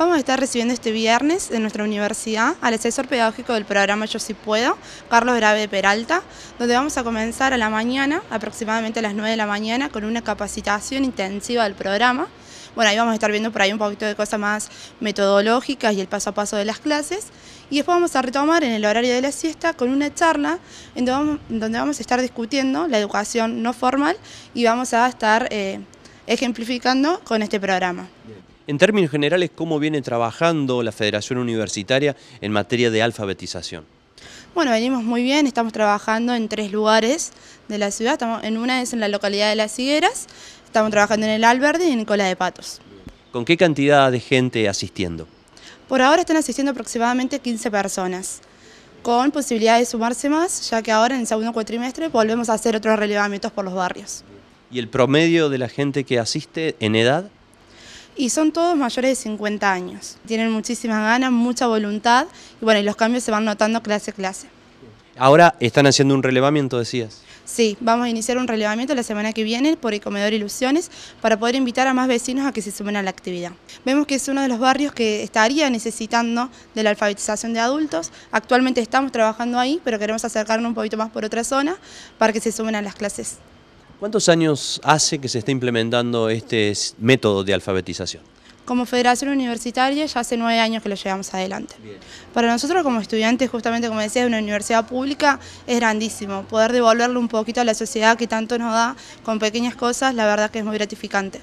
Vamos a estar recibiendo este viernes en nuestra universidad al asesor pedagógico del programa Yo Si Puedo, Carlos Grave Peralta, donde vamos a comenzar a la mañana, aproximadamente a las 9 de la mañana, con una capacitación intensiva del programa. Bueno, ahí vamos a estar viendo por ahí un poquito de cosas más metodológicas y el paso a paso de las clases. Y después vamos a retomar en el horario de la siesta con una charla en donde vamos a estar discutiendo la educación no formal y vamos a estar eh, ejemplificando con este programa. En términos generales, ¿cómo viene trabajando la Federación Universitaria en materia de alfabetización? Bueno, venimos muy bien, estamos trabajando en tres lugares de la ciudad. Estamos, en una es en la localidad de Las Higueras, estamos trabajando en el Alverde y en Nicola de Patos. ¿Con qué cantidad de gente asistiendo? Por ahora están asistiendo aproximadamente 15 personas, con posibilidad de sumarse más, ya que ahora en el segundo cuatrimestre volvemos a hacer otros relevamientos por los barrios. ¿Y el promedio de la gente que asiste en edad? Y son todos mayores de 50 años. Tienen muchísimas ganas, mucha voluntad y bueno, y los cambios se van notando clase a clase. Ahora están haciendo un relevamiento, decías. Sí, vamos a iniciar un relevamiento la semana que viene por el Comedor Ilusiones para poder invitar a más vecinos a que se sumen a la actividad. Vemos que es uno de los barrios que estaría necesitando de la alfabetización de adultos. Actualmente estamos trabajando ahí, pero queremos acercarnos un poquito más por otra zona para que se sumen a las clases. ¿Cuántos años hace que se está implementando este método de alfabetización? Como Federación Universitaria ya hace nueve años que lo llevamos adelante. Para nosotros como estudiantes, justamente como decía, de una universidad pública, es grandísimo. Poder devolverle un poquito a la sociedad que tanto nos da con pequeñas cosas, la verdad que es muy gratificante.